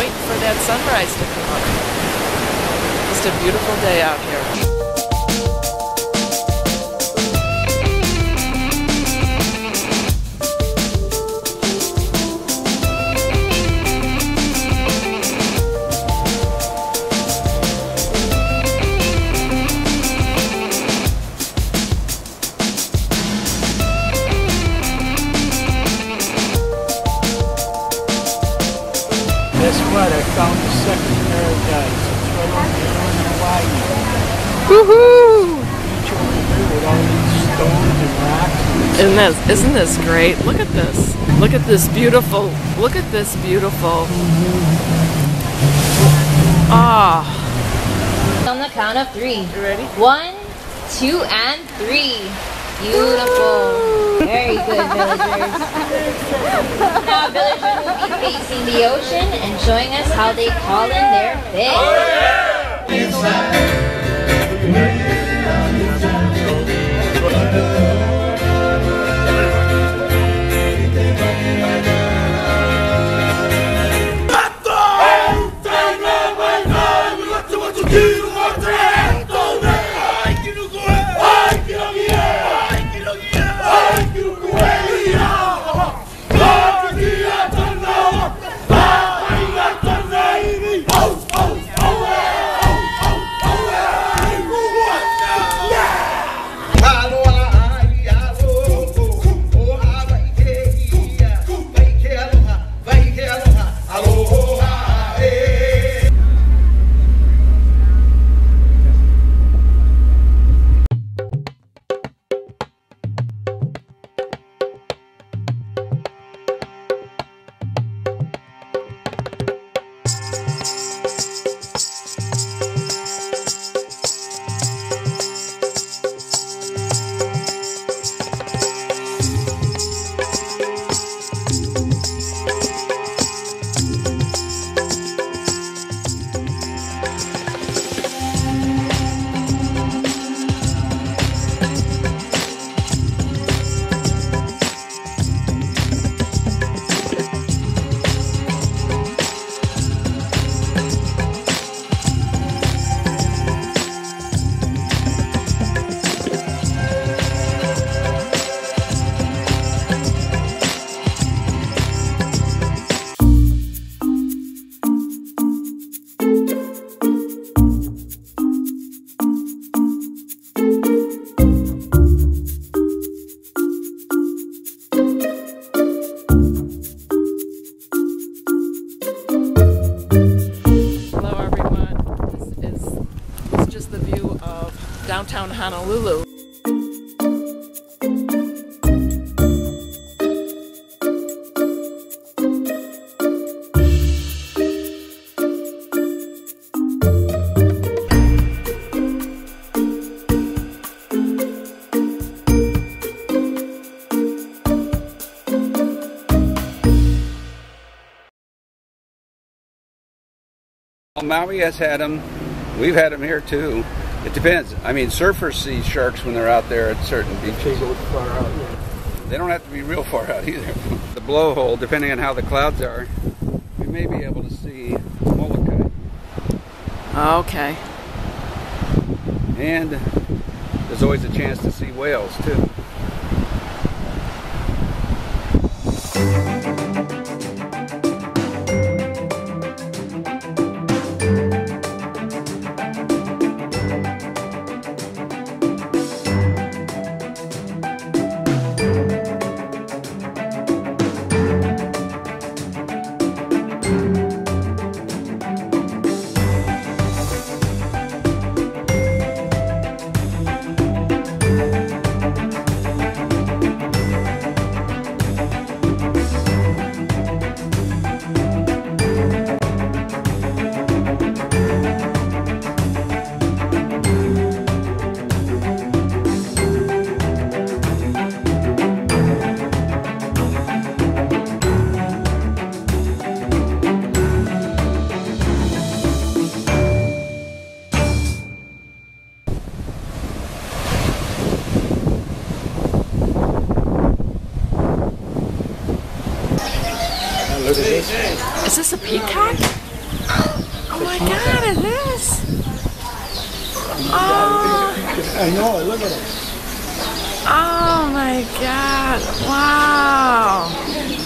waiting for that sunrise to come up. Just a beautiful day out here. Guess? I found the second paradise. It's right over here in Hawaii. Woohoo! Beach over here with all these stones and rocks. And Isn't this, isn't this great? Look at this. Look at this beautiful, look at this beautiful. Ah, On the count of three. you ready? One, two, and three. Beautiful. Very good, villagers. now, villagers will be facing the ocean and showing us how they call in their fish. Honolulu. Maui has had them. We've had them here too. It depends. I mean, surfers see sharks when they're out there at certain they beaches. far out. Yeah. They don't have to be real far out either. The blowhole, depending on how the clouds are, we may be able to see Molokai. Okay. And there's always a chance to see whales too. Is this a peacock? Oh my god, it is! Oh, I know, look at it. oh, oh my god, wow!